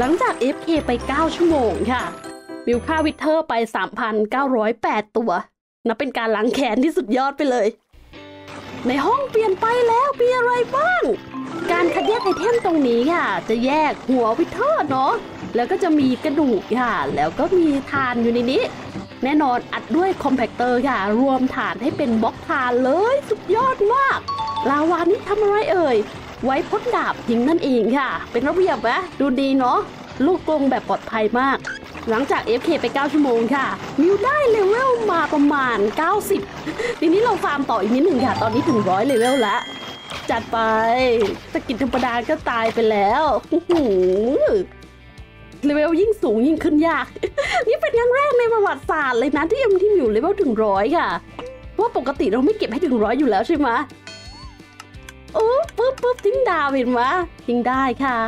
หลังจาก AFK ไป 9 ชั่วโมงค่ะมิวฆ่า Wither ไป 3,908 ตัว นับเป็นการล้างแค้นที่สุดยอดไปเลย ในห้องเปลี่ยนไปแล้วมีอะไรบ้าง การคัดแยกไอเทมตรงนี้ค่ะ จะแยกหัว Wither เนาะแล้วก็จะมีกระดูกค่ะ แล้วก็มีถ่านอยู่ในนี้ แน่นอนอัดด้วย compactor ค่ะ รวมถ่านให้เป็นบล็อกถ่านเลย สุดยอดมาก ลาวานี้ทำอะไรเอ่ย ไว้พ่นดาบยิงนั่นเองค่ะ เป็นระเบียบไหมดูดีเนาะลูกกรงแบบปลอดภัยมาก หลังจาก AFK ไป 9 ชั่วโมงค่ะ มิวได้เลเวลมาประมาณ 90 ทีนี้เราฟาร์มต่ออีกนิดหนึ่งค่ะ ตอนนี้ถึงร้อยเลเวลแล้ว จัดไปสกินธรรมดาก็ตายไปแล้วอื้อหือเลเวลยิ่งสูงยิ่งขึ้นยาก นี่เป็นครั้งแรกในประวัติศาสตร์เลยนะที่เอ็มทีมิวเลเวลถึงร้อยค่ะ เพราะว่าปกติเราไม่เก็บให้ถึงร้อยอยู่แล้วใช่ไหมโอ้ ปุ๊บทิ้งดาวเห็นไหมทิ้งได้ค่ะ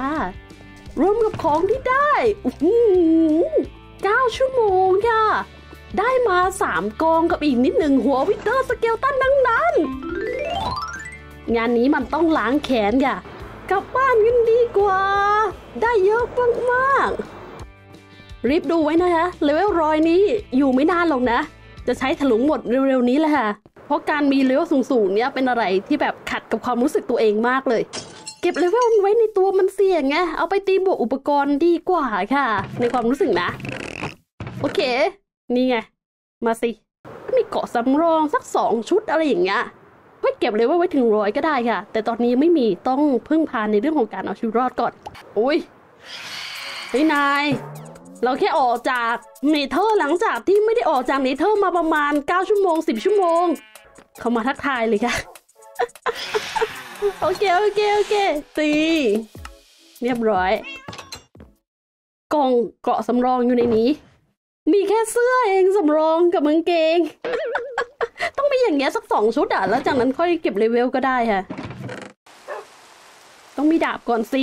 รวมกับของที่ได้อื้หือเก้าชั่วโมงค่ะ ได้มาสามกองกับอีกนิดหนึ่งหัว Wither Skeleton ทั้งนั้น งานนี้มันต้องล้างแค้นค่ะ กลับบ้านกันดีกว่า ได้เยอะมากๆรีบดูไว้นะคะเลเวลร้อยนี้อยู่ไม่นานหรอกนะ จะใช้ถลุงหมดเร็วๆนี้แหละค่ะ เพราะการมีเลเวลสูงๆเนี่ยเป็นอะไรที่แบบขัดกับความรู้สึกตัวเองมากเลย เก็บเลเวลไว้ในตัวมันเสี่ยงไงเอาไปตีบวกอุปกรณ์ดีกว่าค่ะ ในความรู้สึกนะ โอเค นี่ไง มาสิมีเกราะสำรองสักสองชุดอะไรอย่างเงี้ยไว้เก็บเลเวลไว้ถึงร้อยก็ได้ค่ะ แต่ตอนนี้ไม่มีต้องพึ่งพาในเรื่องของการเอาชีวิตรอดก่อน อุ้ยเฮ้ยนาย เราแค่ออกจากเนเธอร์หลังจากที่ไม่ได้ออกจากเนเธอร์มาประมาณ 9 ชั่วโมง 10 ชั่วโมง เขามาทักทายเลยค่ะ โอเค โอเค โอเค ตี เรียบร้อย กล่องเกราะสำรองอยู่ในนี้ มีแค่เสื้อเองสำรองกับกางเกง ต้องมีอย่างเงี้ยสักสองชุดอะ แล้วจากนั้นค่อยเก็บเลเวลก็ได้ค่ะ ต้องมีดาบก่อนสิ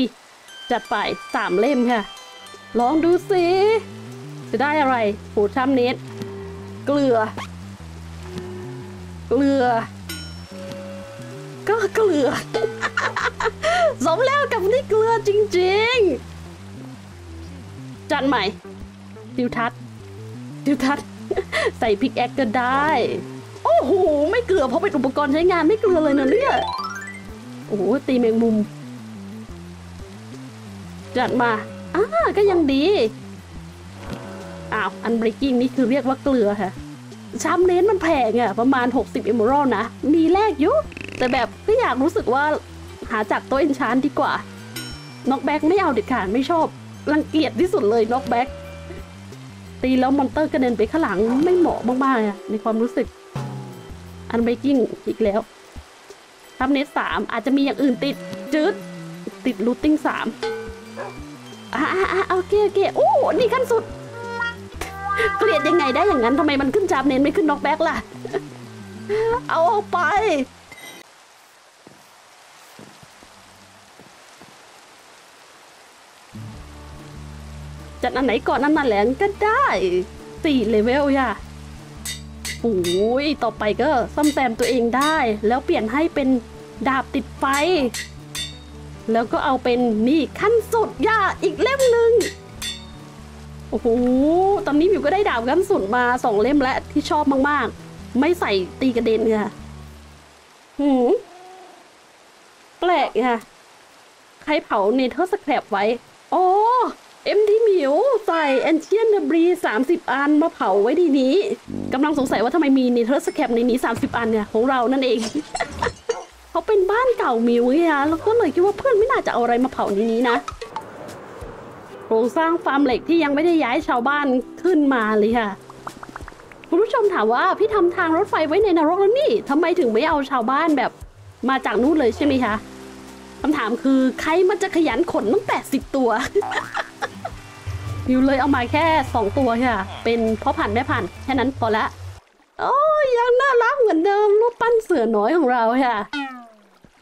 จัดไปสามเล่มค่ะ ลองดูสิ จะได้อะไรปูดช้ำเน็ตเกลือ เกลือ ก็เกลือ สมแล้วกับนี่เกลือจริงๆ จัดใหม่ทิวทัศน์ทิวทัศน์ใส่พิกแอคก็ได้ โอ้โห ไม่เกลือเพราะเป็นอุปกรณ์ใช้งานไม่เกลือเลยนะเนี่ย โอ้โห ตีแมงมุม จัดมาอ่าก็ยังดี อ้าว Unbreaking นี่คือเรียกว่าเกลือค่ะ Sharpness มันแพงอะประมาณ 60 emerald นะ มีแลกอยู่แต่แบบก็อยากรู้สึกว่าหาจากโต๊ะ enchant ดีกว่า Knockback ไม่เอาเด็ดขาดไม่ชอบ รังเกียจที่สุดเลย Knockbackตีแล้วมอนเตอร์กระเด็นไปข้างหลังไม่เหมาะมากๆอะในความรู้สึก อันเบรกกิ้งอีกแล้วทับเนสสามอาจจะมีอย่างอื่นติดจืดติดรูทติ้งสามอ่าอ่าโอเคโอเคโอ้นี่ขั้นสุด เกลียดยังไงได้อย่างนั้นทำไมมันขึ้นจามเน้นไม่ขึ้นน็อกแบ็กล่ะ เอาออกไป จัดอันไหนก่อนอันนั้นแหลงก็ได้สี่เลเวลย่ะโอ้ยต่อไปก็ซ่อมแซมตัวเองได้ แล้วเปลี่ยนให้เป็นดาบติดไฟ แล้วก็เอาเป็นนี่ขั้นสุดย่าอีกเล่มหนึ่ง โอ้โห ตอนนี้มิวก็ได้ดาบขั้นสุดมาสองเล่มแล้วที่ชอบมากๆ ไม่ใส่ตีกระเด็นค่ะหืมแปลกค่ะ ใครเผา Nether Scrap ไว้อ๋อเอ็มทีมิวใส่ Ancient Debris สามสิบอันมาเผาไว้ดีนี้กำลังสงสัยว่าทำไมมี Nether Scrap ในนี้สามสิบอันเนี่ยของเรานั่นเอง เขาเป็นบ้านเก่ามิวไงคะแล้วก็เลยคิดว่าเพื่อนไม่น่าจะเอาอะไรมาเผาในนี้นะ โครงสร้างฟาร์มเหล็กที่ยังไม่ได้ย้ายชาวบ้านขึ้นมาเลยค่ะ คุณผู้ชมถามว่าพี่ทำทางรถไฟไว้ในนรกแล้วนี่ทำไมถึงไม่เอาชาวบ้านแบบมาจากนู่นเลยใช่ไหมคะคำถามคือใครมันจะขยันขนตั้งแปดสิบตัวมิวเลยเอามาแค่สองตัวค่ะ เป็นพ่อพันธุ์แม่พันธุ์แค่นั้นพอละโอ้ยยังน่ารักเหมือนเดิมรูปปั้นเสือน้อยของเราค่ะ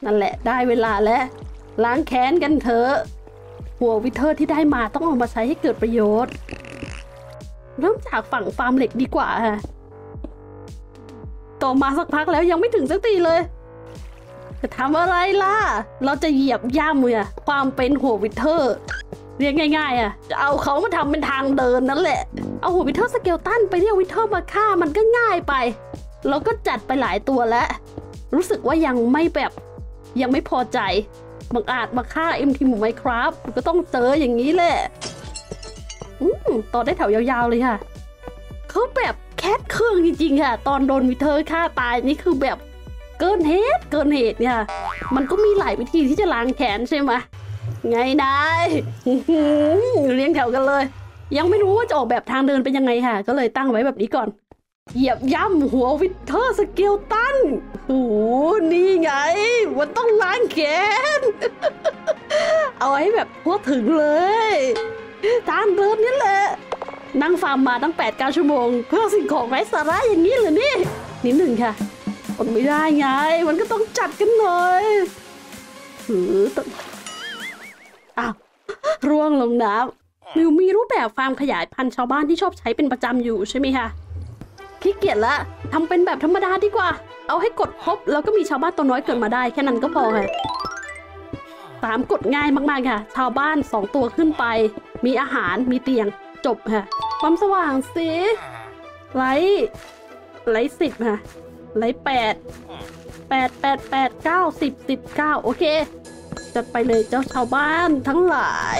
นั่นแหละได้เวลาแล้วล้างแค้นกันเถอะ หัว Wither ที่ได้มาต้องเอามาใช้ให้เกิดประโยชน์ เริ่มจากฝั่งฟาร์มเหล็กดีกว่าค่ะต่อมาสักพักแล้วยังไม่ถึงสักทีเลย จะทำอะไรล่ะ เราจะเหยียบย่ำเลยความเป็นหัว Wither เรียกง่าย ๆ อะ จะเอาเขามาทำเป็นทางเดินนั่นแหละ เอาหัว Wither Skeleton ไปเรียก Wither มาฆ่ามันก็ง่ายไป เราก็จัดไปหลายตัวแล้ว รู้สึกว่ายังไม่แบบยังไม่พอใจ บังอาจมาฆ่าเอ็มทีมิวไหมครับก็ต้องเจออย่างนี้แหละอืมต่อได้แถวยาวๆเลยค่ะเขาแบบแค้นเคืองจริงๆค่ะ ตอนโดน Wither ฆ่าตายนี่คือแบบเกินเหตุเกินเหตุเนี่ย มันก็มีหลายวิธีที่จะล้างแค้นใช่ไหมไงนายเรียงแถวกันเลย ยังไม่รู้ว่าจะออกแบบทางเดินเป็นยังไงค่ะ ก็เลยตั้งไว้แบบนี้ก่อน เหยียบย่ำหัว Wither Skeleton โอ้โหนี่ไง มันต้องล้างแค้นเอาให้แบบทั่วถึงเลยทางเดินนี่แหละ นั่งฟาร์มมาตั้ง8ปดเชั่วโมง เพื่อสิ่งของไร้สาระอย่างนี้เหรอนี่ นิดหนึ่งค่ะอดไม่ได้ไง มันก็ต้องจัดกันหน่อยหือตองอ้าวร่วงลงน้ำมิวมีรูปแบบฟาร์มขยายพันธุ์ชาวบ้านที่ชอบใช้เป็นประจำอยู่ใช่ไหมคะ ขี้เกียจละทำเป็นแบบธรรมดาดีกว่า เอาให้กดครบแล้วก็มีชาวบ้านตัวน้อยเกิดมาได้แค่นั้นก็พอค่ะสามกดง่ายมากๆค่ะ ชาวบ้านสองตัวขึ้นไป มีอาหารมีเตียง จบค่ะ ความสว่างสิ light light สิบค่ะ light แปดแปดแปดแปดเก้าสิบสิบเก้าโอเค จัดไปเลยเจ้าชาวบ้านทั้งหลาย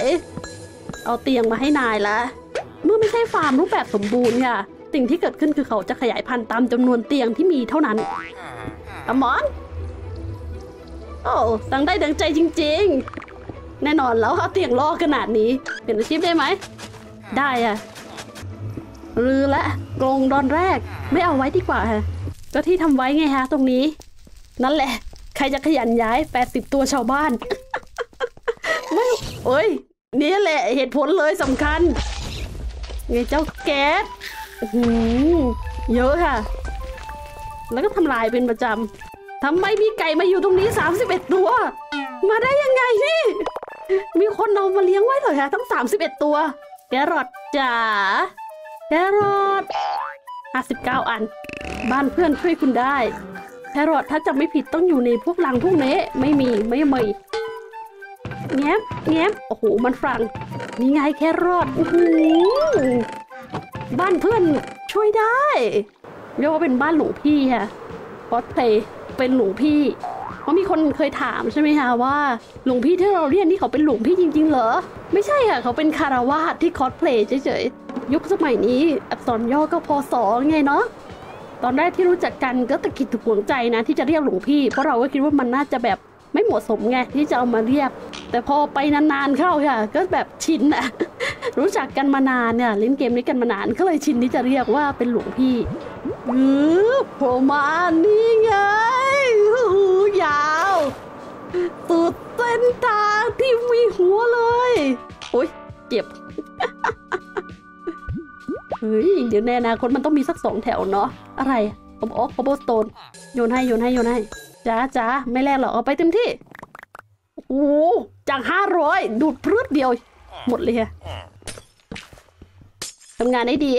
เอาเตียงมาให้นายละเมื่อไม่ใช่ฟาร์มรูปแบบสมบูรณ์ค่ะ สิ่งที่เกิดขึ้นคือเขาจะขยายพันธุ์ตามจำนวนเตียงที่มีเท่านั้นอมอน โอ้สั่งได้ดังใจจริง ๆ แน่นอนแล้วเอาเตียงล่อขนาดนี้ เปลี่ยนอาชีพได้ไหม ได้อะรือและกรงดอนแรก ไม่เอาไว้ดีกว่าฮะก็ที่ทำไว้ไงฮะ ตรงนี้ นั่นแหละ ใครจะขยันย้าย 80 ตัวชาวบ้าน ไม่เอ้ยนี่แหละเหตุผลเลยสำคัญไงเจ้าแก๊ส อื้อหือเยอะค่ะ แล้วก็ทำลายเป็นประจำทำไมมีไก่มาอยู่ตรงนี้ 31 ตัว มาได้ยังไงนี่ มีคนเอามาเลี้ยงไว้เหรอคะทั้ง 31 ตัว แกรอทจ๋าแกรอท59 อัน บ้านเพื่อนช่วยคุณได้ แครอทถ้าจำไม่ผิดต้องอยู่ในพวกลังพวกนี้ไม่มีไม่มีแง้มแง้มโอ้โห มันฝรั่งนี่ไงแครอทอื้อ บ้านเพื่อนช่วยได้เรียกว่าเป็นบ้านหลวงพี่ค่ะคอสเพลย์เป็นหลวงพี่เพราะมีคนเคยถามใช่ไหมคะว่าหลวงพี่ที่เราเรียกนี่เขาเป็นหลวงพี่จริง ๆ เหรอ ไม่ใช่ค่ะเขาเป็นฆราวาสที่คอสเพลย์เฉยๆ ยุคสมัยนี้อักษรย่อก็พอสองไงเนาะตอนแรกที่รู้จักกันก็ตะกิดตะขวงใจนะที่จะเรียกหลวงพี่เพราะเราก็คิดว่ามันน่าจะแบบ ไม่เหมาะสมไงที่จะเอามาเรียก แต่พอไปนานๆเข้าค่ะก็แบบชินอะรู้จักกันมานานเนี่ยเล่นเกมนี้กันมานานก็เลยชินที่จะเรียกว่าเป็นหลวงพี่อือโผล่มานี่ไงหูยาวสุดเส้นทางที่มีหัวเลยโอ้ยเจ็บเฮ้ยเดี๋ยวในอนาคตมันต้องมีสักสองแถวเนาะอะไรผมออกคอ b บ e สโตนโยนให้โยนให้โยนให้ จ้าจ้าไม่แลกหรอกเอาไปเต็มที่โอ้จากห้าร้อยดูดพรืดเดียว หมดเลยอะทำงานได้ดี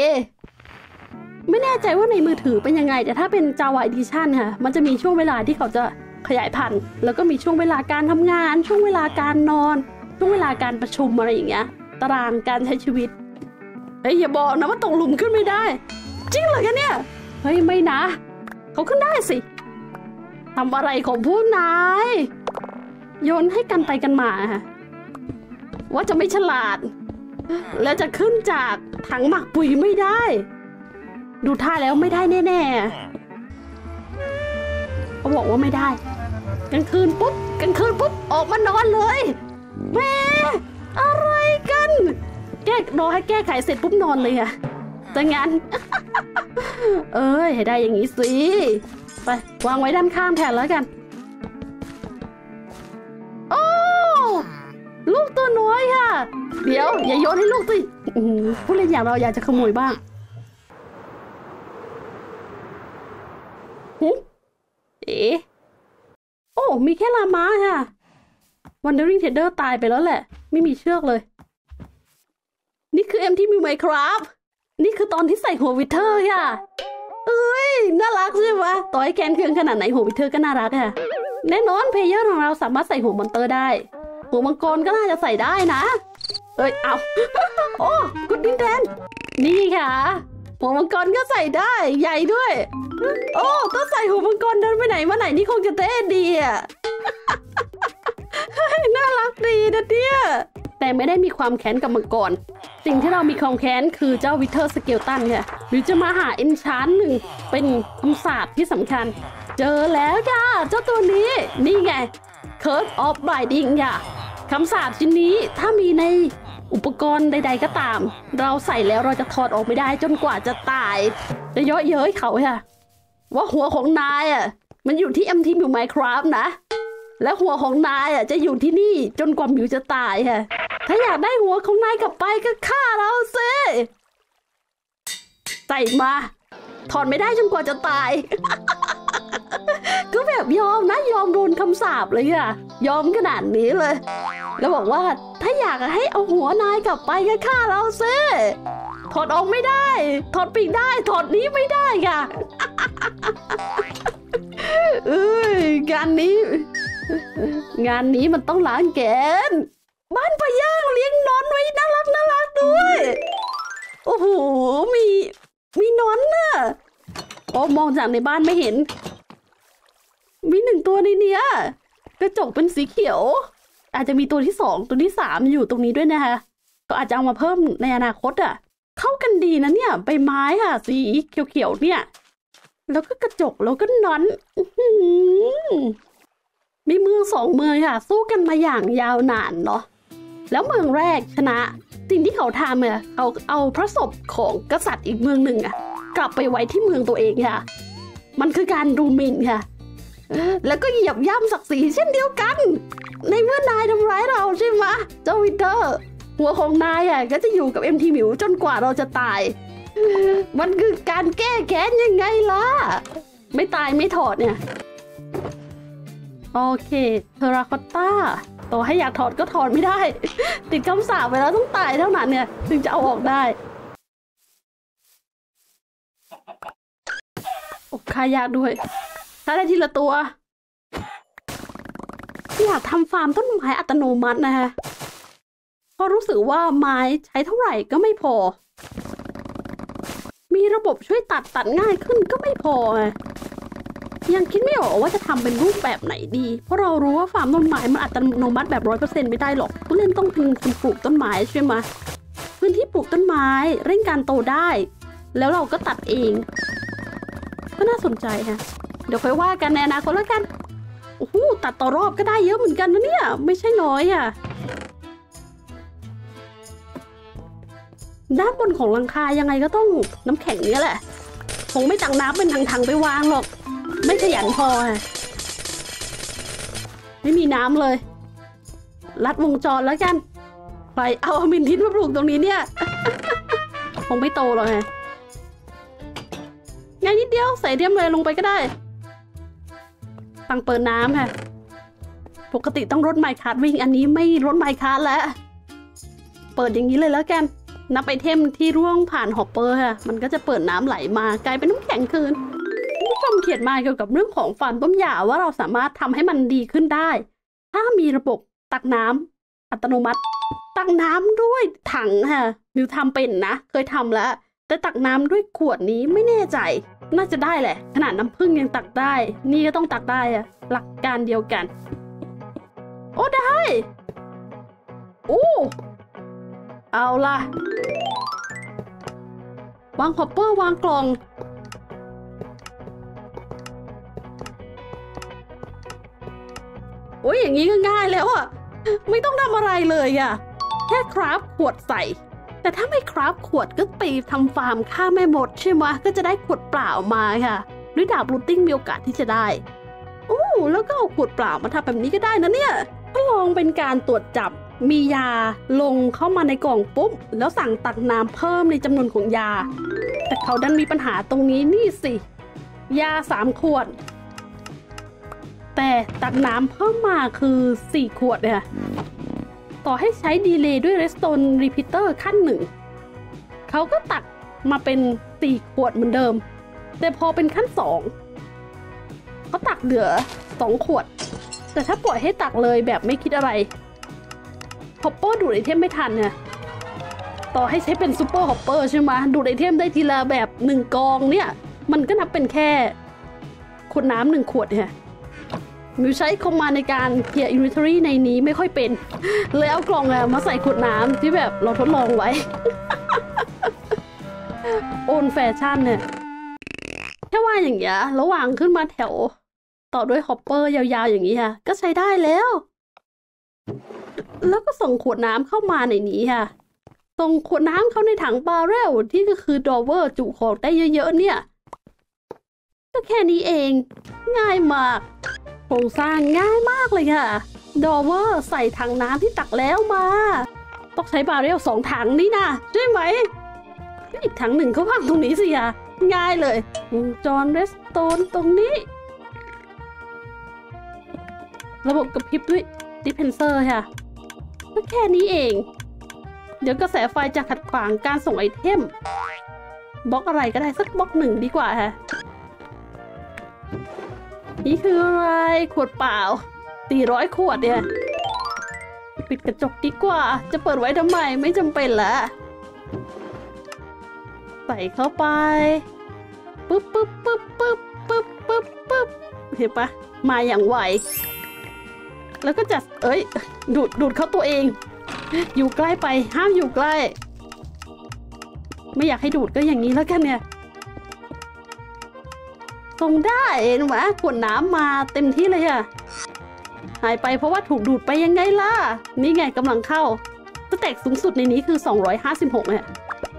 ไม่แน่ใจว่าในมือถือเป็นยังไง แต่ถ้าเป็น Java Edition ค่ะ มันจะมีช่วงเวลาที่เขาจะขยายพันธุ์ แล้วก็มีช่วงเวลาการทำงาน ช่วงเวลาการนอน ช่วงเวลาการประชุมอะไรอย่างเงี้ย ตารางการใช้ชีวิต เฮ้ยอย่าบอกนะว่าตกหลุมขึ้นไม่ได้ จริงเหรอกันเนี่ย เฮ้ยไม่นะ เขาขึ้นได้สิ ทำอะไรของผู้นายโยนให้กันไปกันมาค่ะว่าจะไม่ฉลาด แล้วจะขึ้นจากถังหมักปุ๋ยไม่ได้ ดูท่าแล้วไม่ได้แน่ๆเขาบอกว่าไม่ได้กลางคืนปุ๊บกลางคืนปุ๊บออกมานอนเลยแม่อะไรกัน แก้รอให้แก้ไขเสร็จปุ๊บนอนเลยอะแต่งั้น เอ้ยให้ได้อย่างนี้สิ ไป วางไว้ด้านข้างแทนแล้วกัน โอ้ลูกตัวน้อยค่ะ เดี๋ยว อย่าโยนให้ลูกสิผู้เล่นอย่างเราอยากจะขโมยบ้างเอ๋โอ้ มีแค่ลาม้าค่ะ Wandering Trader ตายไปแล้วแหละ ไม่มีเชือกเลย นี่คือเอ็มที่มีไมครับ นี่คือตอนที่ใส่หัว Wither ค่ะ น่ารักใช่ไหมต่อให้แค้นเคืองขนาดไหนหัว Wither ก็น่ารักค่ะแน่นอน player ของเราสามารถใส่หัว monster ได้ หัวมังกรก็น่าจะใส่ได้นะ เอ้ย เอาโอ้กุดดินแดน นี่ค่ะ หัวมังกรก็ใส่ได้ ใหญ่ด้วย โอ้ต้องใส่หัวมังกรเดินไปไหนมาไหนนี่คงจะเท่ดีอะน่ารักดีนะเนี่ย แต่ไม่ได้มีความแค้นกับมังกร สิ่งที่เรามีความแค้นคือเจ้า Wither Skeleton ค่ะหรือจะมาหา enchant หนึ่งเป็นคำสาปที่สำคัญ เจอแล้วค่ะเจ้าตัวนี้ นี่ไง Curse of Binding ค่ะคำสาปชิ้นนี้ถ้ามีในอุปกรณ์ใด ๆ ก็ตาม เราใส่แล้วเราจะถอดออกไม่ได้จนกว่าจะตาย จะเยอะเย้ยเขาค่ะ ว่าหัวของนายอะมันอยู่ที่ MT มิว Minecraft นะ และหัวของนายอะจะอยู่ที่นี่จนกว่ามิวจะตายค่ะ ถ้าอยากได้หัวของนายกลับไปก็ฆ่าเราสิใส่มา ถอดไม่ได้จนกว่าจะตาย ก็แบบยอมนะยอมโดนคำสาปเลยอะยอมขนาดนี้เลย แล้วบอกว่าถ้าอยากให้เอาหัวนายกลับไปก็ฆ่าเราซิถอดออกไม่ได้ ถอดปีกได้ ถอดนี้ไม่ได้ค่ะเอ้ยงานนี้ งานนี้มันต้องล้างแกน บ้านปะย่างเลี้ยงนอนไว้น่ารักน่ารักด้วย โอ้โห มีมีนอนน่ะ โอ้มองจากในบ้านไม่เห็น มีหนึ่งตัวในเนี้ย กระจกเป็นสีเขียว อาจจะมีตัวที่สองตัวที่สามอยู่ตรงนี้ด้วยนะคะ ก็อาจจะเอามาเพิ่มในอนาคตอะ เข้ากันดีนะเนี่ย ใบไม้ค่ะ สีเขียวๆเนี่ย แล้วก็กระจกแล้วก็นอน มีเมืองสองเมืองค่ะ สู้กันมาอย่างยาวนานเนาะแล้วเมืองแรกชนะสิ่งที่เขาทำเนี่ยเขาเอาพระศพของกษัตริย์อีกเมืองหนึ่งอะกลับไปไว้ที่เมืองตัวเองค่ะ มันคือการดูหมิ่นค่ะ แล้วก็เหยียบย่ำศักดิ์ศรีเช่นเดียวกัน ในเมื่อนายทำร้ายเราใช่ไหมเจ้าวิเตอร์ หัวของนายอะก็จะอยู่กับเอ็มทีมิวจนกว่าเราจะตาย มันคือการแก้แค้นยังไงล่ะ ไม่ตายไม่ถอดเนี่ย โอเค เทราคอตตาต่อให้อยากถอดก็ถอดไม่ได้ ติดคำสาปไปแล้วต้องตายเท่านั้นเนี่ย ถึงจะเอาออกได้โอ้ค่ายากด้วย ถ้าได้ทีละตัว อยากทำฟาร์มต้นไม้อัตโนมัตินะฮะเพราะรู้สึกว่าไม้ใช้เท่าไหร่ก็ไม่พอ มีระบบช่วยตัดตัดง่ายขึ้นก็ไม่พอไง ยังคิดไม่ออกว่าจะทำเป็นรูปแบบไหนดี เพราะเรารู้ว่าฟาร์มต้นไม้มันอัตโนมัติแบบร้อยเปอร์เซ็นต์ไม่ได้หรอกผู้เล่นต้องเป็นคนปลูกต้นไม้ใช่ไหมพื้นที่ปลูกต้นไม้เร่งการโตได้ แล้วเราก็ตัดเอง ก็น่าสนใจฮะเดี๋ยวค่อยว่ากันในอนาคตแล้วกันโอ้โหตัดต่อรอบก็ได้เยอะเหมือนกันนะเนี่ย ไม่ใช่น้อยอะด้านบนของหลังคายังไงก็ต้องน้ำแข็งเนี่ยแหละคงไม่ตักน้ำเป็นถังๆไปวางหรอก ไม่ขยันพอฮะไม่มีน้ำเลย รัดวงจรแล้วกัน ไปเอาอมินทินมาปลูกตรงนี้เนี่ย คงไม่โตหรอกไงง่ายนิดเดียวใส่เทียมเลยลงไปก็ได้ฟังเปิดน้ำค่ะ ปกติต้องรถไมค์คาร์ดวิ่งอันนี้ไม่รถไมค์คาร์ดแล้ว เปิดอย่างนี้เลยแล้วกัน นับไอเทมที่ร่วงผ่านฮอปเปอร์ค่ะ มันก็จะเปิดน้ำไหลมากลายเป็นน้ำแข็งคืน เขียนมาเกี่ยวกับเรื่องของฝันต้มยาว่าเราสามารถทำให้มันดีขึ้นได้ ถ้ามีระบบตักน้ำอัตโนมัติ ตักน้ำด้วยถังค่ะมิวทำเป็นนะ เคยทำแล้ว แต่ตักน้ำด้วยขวดนี้ไม่แน่ใจ น่าจะได้แหละ ขนาดน้ำผึ้งยังตักได้ นี่ก็ต้องตักได้อะหลักการเดียวกัน โอ้ได้โอ้เอาล่ะวาง hopper วางกล่อง อ้ยอย่างนี้ก็ง่ายแล้วอะไม่ต้องทำอะไรเลยอะแค่คราฟขวดใส่ แต่ถ้าไม่คราฟขวดก็ไปทำฟาร์มฆ่าแม่มดใช่ไหมก็จะได้ขวดเปล่ามาค่ะด้วยดาบรูทติ้งมีโอกาสที่จะได้โอ้แล้วก็เอาขวดเปล่ามาทำแบบนี้ก็ได้นะเนี่ยก็ลองเป็นการตรวจจับมียาลงเข้ามาในกล่องปุ๊บ แล้วสั่งตักน้ำเพิ่มในจำนวนของยา แต่เขาดันมีปัญหาตรงนี้นี่สิ ยาสามขวด แต่ตักน้ำเพิ่มมาคือสี่ขวดเนี่ยต่อให้ใช้ delay ด้วย Redstone Repeater ขั้นหนึ่งเขาก็ตักมาเป็น 4 ขวดเหมือนเดิม แต่พอเป็นขั้น 2เขาตักเหลือ 2 ขวด แต่ถ้าปล่อยให้ตักเลยแบบไม่คิดอะไร hopper ดูด item ไม่ทันเนี่ยต่อให้ใช้เป็น super hopper ใช่ไหมดูด item ได้ทีละแบบหนึ่งกองเนี่ย มันก็นับเป็นแค่ขวดน้ำหนึ่งขวดเนี่ย มิวใช้ command ในการเคลียร์ inventory ในนี้ไม่ค่อยเป็น เลยเอากล่องอะมาใส่ขวดน้ำที่แบบเราทดลองไว้ old fashion เนี่ยแค่ว่าอย่างเงี้ยระหว่างขึ้นมาแถว ต่อด้วย hopper ยาวๆอย่างนี้ค่ะ ก็ใช้ได้แล้ว แล้วก็ส่งขวดน้ำเข้ามาในนี้ค่ะ ส่งขวดน้ำเข้าในถังบาร์เรลที่ก็คือ drawer จุของได้เยอะๆเนี่ย ก็แค่นี้เอง ง่ายมาก โครงสร้างง่ายมากเลยค่ะ drawer ใส่ถังน้ำที่ตักแล้วมา ต้องใช้บาร์เรลสองถังนี่นะใช่ไหม อีกถังหนึ่งก็วางตรงนี้สิอะง่ายเลยวงจร Redstone ตรงนี้ ระบบกระพริบด้วยdispenser ค่ะก็แค่นี้เอง เดี๋ยวกระแสไฟจะขัดขวางการส่ง item บล็อกอะไรก็ได้สักบล็อกหนึ่งดีกว่าค่ะ นี่คืออะไร ขวดเปล่า400ขวดเนี่ย ปิดกระจกดีกว่า จะเปิดไว้ทำไมไม่จำเป็นละใส่เข้าไปปึ๊บปึ๊บปึ๊บปึ๊บปึ๊บปึ๊บปึ๊บเห็นปะมาอย่างไว แล้วก็จะเอ้ย ดูดดูดเข้าตัวเอง อยู่ใกล้ไปห้ามอยู่ใกล้ ไม่อยากให้ดูดก็อย่างนี้แล้วกันเนี่ย ส่งได้เห็นไหมขวดน้ำมาเต็มที่เลยอะหายไปเพราะว่าถูกดูดไปยังไงล่ะ นี่ไงกำลังเข้าสเต็กสูงสุดในนี้คือ 256เนี่ย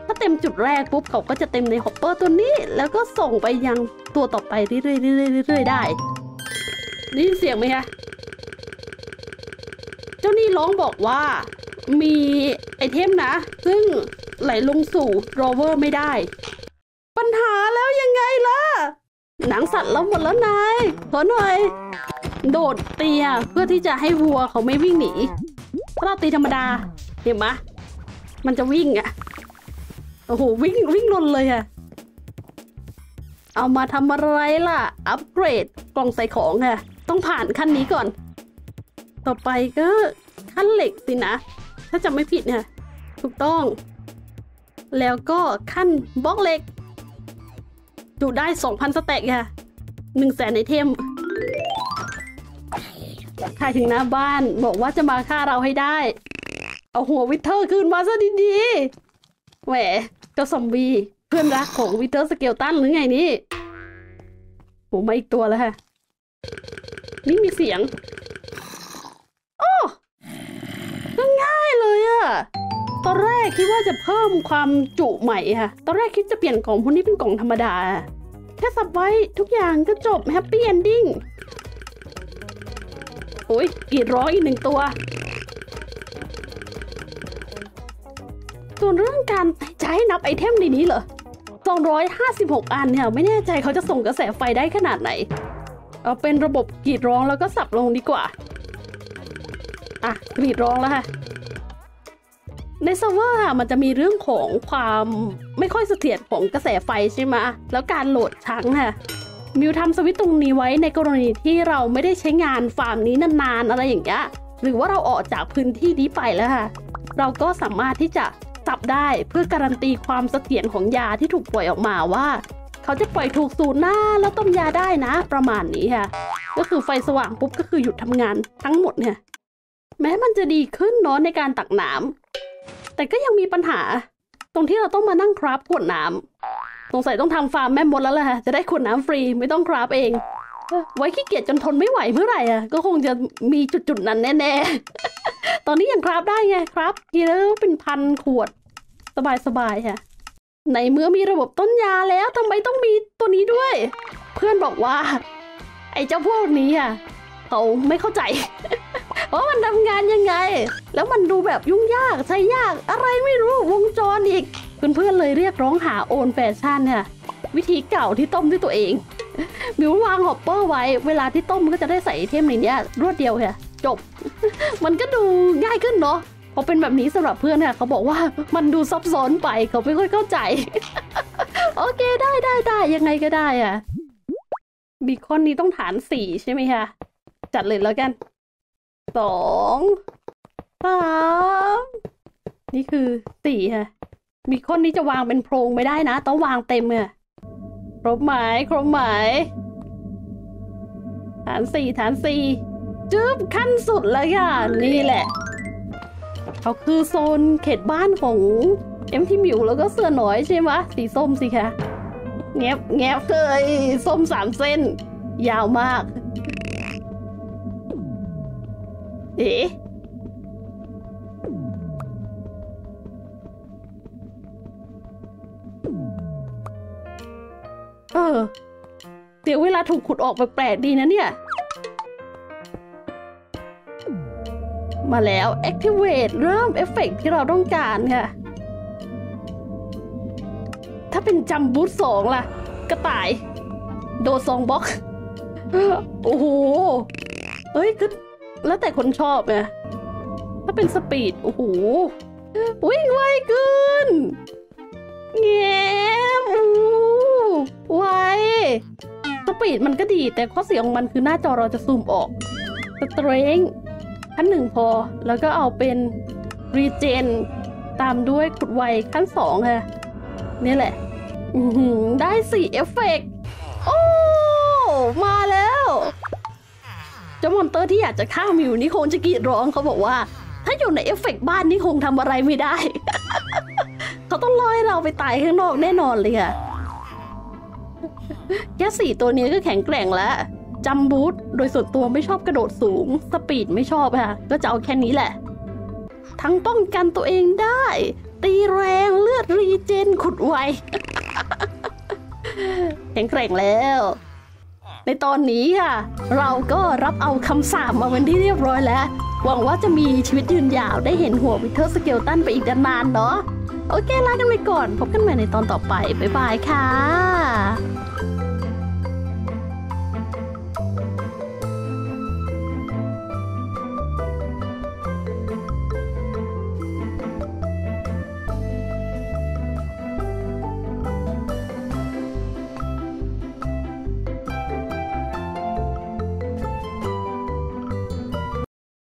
ถ้าเต็มจุดแรกปุ๊บเขาก็จะเต็มใน hopper ตัวนี้ แล้วก็ส่งไปยังตัวต่อไปเรื่อยๆๆเรื่อยๆได้ได้ยินเสียงไหมคะเจ้านี่ร้องบอกว่ามี item นะ ซึ่งไหลลงสู่ drawer ไม่ได้ ปัญหาแล้วยังไงล่ะ หนังสัตว์เราหมดแล้วนายขอหน่อย โดดเตียเพื่อที่จะให้วัวเขาไม่วิ่งหนีถ้าเราตีธรรมดา เห็นไหมมันจะวิ่งอะโอ้โหวิ่งวิ่งลนเลยอะเอามาทำอะไรล่ะ อัปเกรดกล่องใส่ของค่ะ ต้องผ่านขั้นนี้ก่อน ต่อไปก็ขั้นเหล็กสินะ ถ้าจำไม่ผิดเนี่ย ถูกต้อง แล้วก็ขั้นบล็อกเหล็ก ดูได้ 2,000 สแต็กค่ะ1แสนไอเทมถ่ายถึงหน้าบ้านบอกว่าจะมาฆ่าเราให้ได้ เอาหัว Wither คืนมาซะดีๆแหมเจ้าซอมบี้เพื่อนรักของ Wither Skeleton หรือไงนี่โหมาอีกตัวแล้วค่ะ นี่มีเสียง โอ้ง่ายเลยอะ ตอนแรกคิดว่าจะเพิ่มความจุใหม่ค่ะ ตอนแรกคิดจะเปลี่ยนกล่องพวกนี้เป็นกล่องธรรมดา แค่สับไว้ทุกอย่างก็จบ happy ending โอ้ยกรีดร้องอีกหนึ่งตัว ส่วนเรื่องการจะให้นับ item ในนี้เหรอ 256 อันเนี่ย ไม่แน่ใจเขาจะส่งกระแสไฟได้ขนาดไหน เอาเป็นระบบกรีดร้องแล้วก็สับลงดีกว่า อะกรีดร้องแล้วค่ะ ในเซิร์ฟเวอร์ค่ะมันจะมีเรื่องของความไม่ค่อยเสถียรของกระแสไฟใช่ไหมแล้วการโหลดช้งค่ะมิวทำสวิตช์ตรงนี้ไว้ในกรณีที่เราไม่ได้ใช้งานฟาร์มนี้นานๆอะไรอย่างเงี้ยหรือว่าเราออกจากพื้นที่นี้ไปแล้วค่ะ เราก็สามารถที่จะจับได้เพื่อการันตีความเสถียรของยาที่ถูกปล่อยออกมาว่า เขาจะปล่อยถูกสูตรหน้าแล้วต้มยาได้นะ ประมาณนี้ค่ะ ก็คือไฟสว่างปุ๊บก็คือหยุดทำงานทั้งหมดเนี่ย แม้มันจะดีขึ้นเนาะในการตักน้ำ แต่ก็ยังมีปัญหา ตรงที่เราต้องมานั่งคราฟขวดน้ำสงสัยต้องทำฟาร์มแม่มดแล้วแหละจะได้ขวดน้ำฟรีไม่ต้องคราฟเอง ไว้ขี้เกียจจนทนไม่ไหวเมื่อไหร่อะก็คงจะมีจุดๆนั้นแน่ๆ ตอนนี้ยังคราฟได้ไงครับทีแล้วเป็นพันขวดสบายๆค่ะในเมื่อมีระบบต้นยาแล้วทำไมต้องมีตัวนี้ด้วย เพื่อนบอกว่า ไอ้เจ้าพวกนี้อะ เขาไม่เข้าใจว่ามันทำงานยังไง แล้วมันดูแบบยุ่งยากใช้ยากอะไรไม่รู้วงจรอีก เพื่อนๆเลยเรียกร้องหา old fashion เนี่ยวิธีเก่าที่ต้มด้วยตัวเองมิววาง hopper ไว้ เวลาที่ต้มก็จะได้ใส่ item ในเนี้ยรวดเดียวค่ะจบ มันก็ดูง่ายขึ้นเนาะพอเป็นแบบนี้สำหรับเพื่อนเนี่ยเขาบอกว่ามันดูซับซ้อนไปเขาไม่ค่อยเข้าใจ โอเคได้ได้ได้ยังไงก็ได้อะบีคอนนี้ต้องฐานสี่ใช่ไหมคะ จัดเลยแล้วกันสองสามนี่คือสี่ค่ะ มีคนนี้จะวางเป็นโพรงไม่ได้นะ ต้องวางเต็มอะครบไหมครบไหมฐานสี่ฐานสี่จึ๊บขั้นสุดเลยค่ะนี่แหละ เขาคือโซนเขตบ้านของเอ็มทีมิวแล้วก็เสือหน่อยใช่ไหมสีส้มสิคะแงบแงบเคยส้มสามเส้น ยาวมาก เอ๊ะเออเดี๋ยวเวลาถูกขุดออกแปลกๆดีนะเนี่ย มาแล้ว activate เริ่มเอฟเฟกต์ที่เราต้องการค่ะ ถ้าเป็นจัมบูทสองล่ะ กระต่าย โดซองบ็อก โอ้โห เฮ้ยคือ แล้วแต่คนชอบไงถ้าเป็นสปีด โอ้โห วิ่งไวเกินแง้มอู้ไวสปีดมันก็ดี แต่ข้อเสียของมันคือหน้าจอเราจะซูมออกสเตรนขั้นหนึ่งพอ แล้วก็เอาเป็นregen ตามด้วยขุดไวขั้นสองค่ะ นี่แหละได้สี่เอฟเฟกต์โอ้ มา เจ้า monster ที่อยากจะฆ่ามิวนี่คงจะกรีดร้องเขาบอกว่า ถ้าอยู่ในเอฟเฟกต์บ้านนี่คงทำอะไรไม่ได้ เขาต้องลอยเราไปตายข้างนอกแน่นอนเลยค่ะแค่สี่ตัวนี้ก็แข็งแกร่งแล้ว jump boost โดยส่วนตัวไม่ชอบกระโดดสูง speed ไม่ชอบค่ะ ก็จะเอาแค่นี้แหละ ทั้งป้องกันตัวเองได้ ตีแรงเลือด regen ขุดไวแข็งแกร่งแล้ว ในตอนนี้ค่ะ เราก็รับเอาคำสาปมาเป็นที่เรียบร้อยแล้ว หวังว่าจะมีชีวิตยืนยาวได้เห็นหัว Wither Skeleton ไปอีกนานๆเนาะโอเคลากันไปก่อน พบกันใหม่ในตอนต่อไป บ๊ายบายค่ะ